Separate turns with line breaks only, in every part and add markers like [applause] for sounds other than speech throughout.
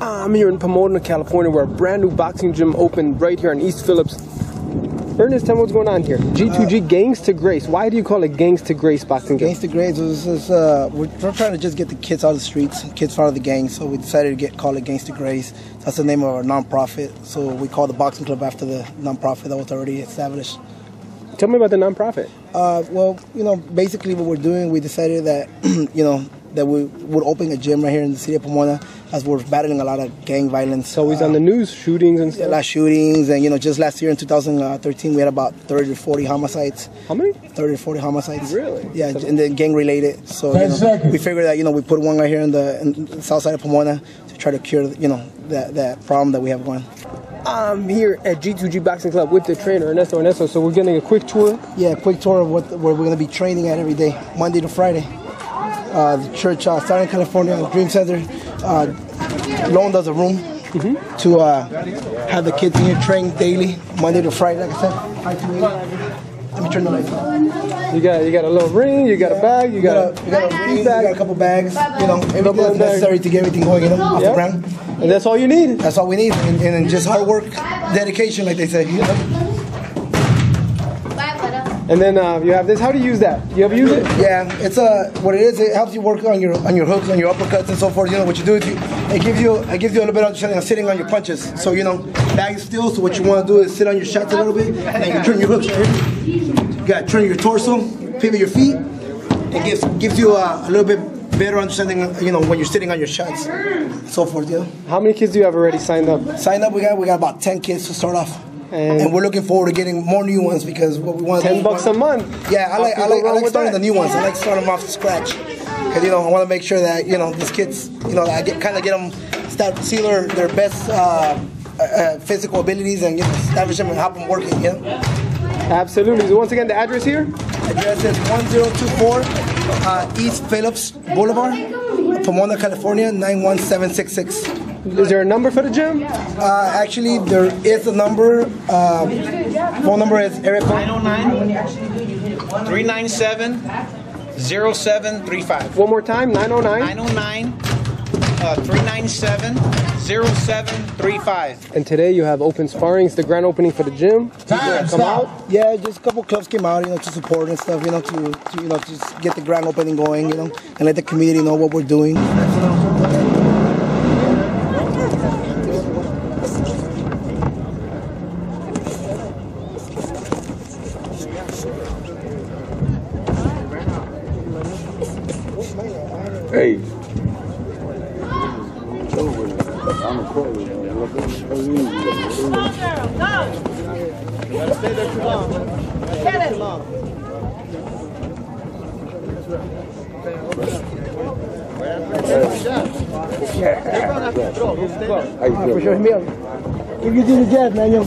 I'm here in Pomona, California, where a brand new boxing gym opened right here in East Phillips. Ernest, tell me what's going on here. G2G Gangs to Grace. Why do you call it Gangs to Grace boxing gym?
Gangs to Grace was, was uh, we're, we're trying to just get the kids out of the streets, kids out of the gangs. So we decided to get call it Gangs to Grace. That's the name of our nonprofit. So we call the boxing club after the nonprofit that was already established.
Tell me about the nonprofit.
Uh, well, you know, basically what we're doing, we decided that, [clears throat] you know, that we would open a gym right here in the city of Pomona as we're battling a lot of gang violence.
So always uh, on the news, shootings and stuff.
A lot of shootings, and you know, just last year in 2013, we had about 30 or 40 homicides.
How many?
30 or 40 homicides.
Really?
Yeah, so, and then gang related. So you know, we figured that you know we put one right here in the, in the south side of Pomona to try to cure you know that that problem that we have going.
I'm here at G2G Boxing Club with the trainer Ernesto Ernesto. So we're getting a quick tour.
Yeah, quick tour of what where we're going to be training at every day, Monday to Friday. Uh, the church, uh, Southern California Dream Center, uh, loaned us a room mm-hmm. to uh, have the kids in here train daily, Monday to Friday. Like I said, turn the lights on.
You got you got a little ring, you got a bag, you got,
a, you got a ring, bag. you got a couple bags, you know, everything that's necessary to get everything going, you know, off yep. the ground.
And that's all you need.
That's all we need, and, and just hard work, dedication, like they say. You know?
And then uh, you have this. How do you use that? You ever use it?
Yeah, it's a uh, what it is. It helps you work on your on your hooks, on your uppercuts, and so forth. You know what you do is you, it gives you it gives you a little bit of understanding of sitting on your punches. So you know, bag still. So what you want to do is sit on your shots a little bit, and you turn your hooks. You got to turn your torso, pivot your feet. It gives gives you a, a little bit better understanding, you know, when you're sitting on your shots, so forth. You know.
How many kids do you have already signed up?
Signed up, we got we got about ten kids to start off. And, and, we're looking forward to getting more new ones because what we want.
Ten bucks a month.
Yeah, I like I like, I like starting that? the new ones. I like starting them off scratch because you know I want to make sure that you know these kids, you know, I get kind of get them start see their their best uh, uh, physical abilities and you know, establish them and help them working. You know.
Absolutely. So once again, the address here.
Address is 1024 uh, East Phillips Boulevard, Pomona, California 91766.
Is there a number for the gym?
Uh, actually, there is a number. Uh, phone number is area
909 397 0735.
One more time 909
909 uh, 397 0735.
And today you have open sparring. It's the grand opening for the gym.
Time, come out? Yeah, just a couple clubs came out, you know, to support and stuff, you know, to, to you know, just get the grand opening going, you know, and let the community know what we're doing.
Hey. I'm
a quarter. You gotta stay there too long. Get it.
For sure, me. If you do the jab, man, yo.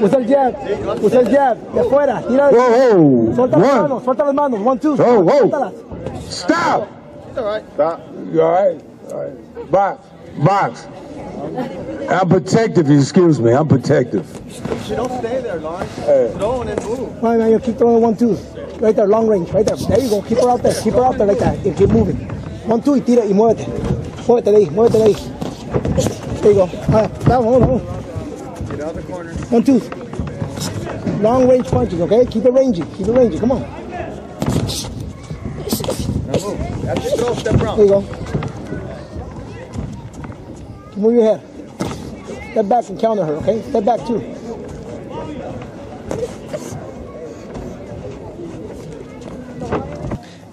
Usa el jab. Usa el jab. De afuera. Tira.
Whoa, whoa.
Suelta las manos. Suelta las manos. One, two.
Whoa, whoa.
Suéltalas.
Stop.
It's all right.
Stop. You all right? All right. Box. Box. I'm protective, excuse me. I'm protective.
You don't stay there, Lawrence. Hey. Throw and move.
Fine, man. You keep throwing one, two. Right there, long range. Right there. There you go. Keep her out there. Keep her out there like that. And keep moving. One, two, y tira y muévete. Muévete de ahí. Muévete de ahí. There you go. All right. Down, hold on.
Get out the corner.
One, two. Long range punches, okay? Keep it rangy. Keep it rangy. Come on. Now
move. After you throw, step around.
There you go. Move your head. Step back and counter her, okay? Step back too.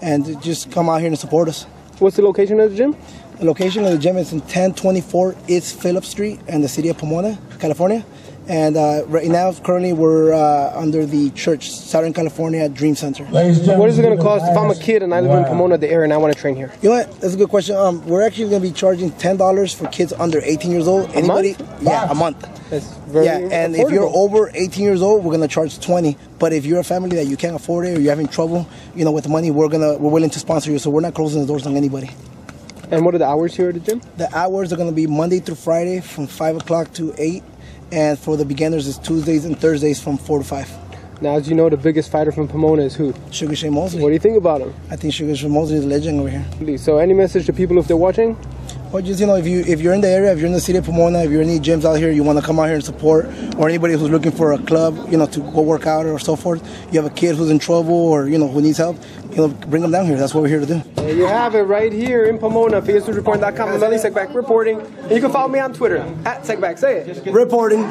And just come out here and support us.
What's the location of the gym?
The location of the gym is in 1024 East Phillips Street in the city of Pomona, California. And uh, right now, currently, we're uh, under the church, Southern California Dream Center.
What is it going to cost if I'm a kid and I live wow. in Pomona, the area, and I want to train here?
You know what? That's a good question. Um, we're actually going to be charging ten dollars for kids under 18 years old.
Anybody?
A yeah, a month.
That's very
yeah, and
affordable.
if you're over 18 years old, we're going to charge 20. But if you're a family that you can't afford it or you're having trouble, you know, with money, we're gonna we're willing to sponsor you. So we're not closing the doors on anybody.
And what are the hours here at the gym?
The hours are going to be Monday through Friday from five o'clock to eight and for the beginners it's Tuesdays and Thursdays from four to five.
Now, as you know, the biggest fighter from Pomona is who?
Sugar Shane Mosley.
What do you think about him?
I think Sugar Shane Mosley is a legend over here.
So, any message to people if they're watching?
Or just you know, if you if you're in the area, if you're in the city of Pomona, if you're in any gyms out here, you want to come out here and support, or anybody who's looking for a club, you know, to go work out or so forth. You have a kid who's in trouble or you know who needs help, you know, bring them down here. That's what we're here to do.
There you have it right here in Pomona. FaceNewsReport.com. I'm Elie Seckbach reporting. And you can follow me on Twitter at Seckbach. Say it.
Reporting.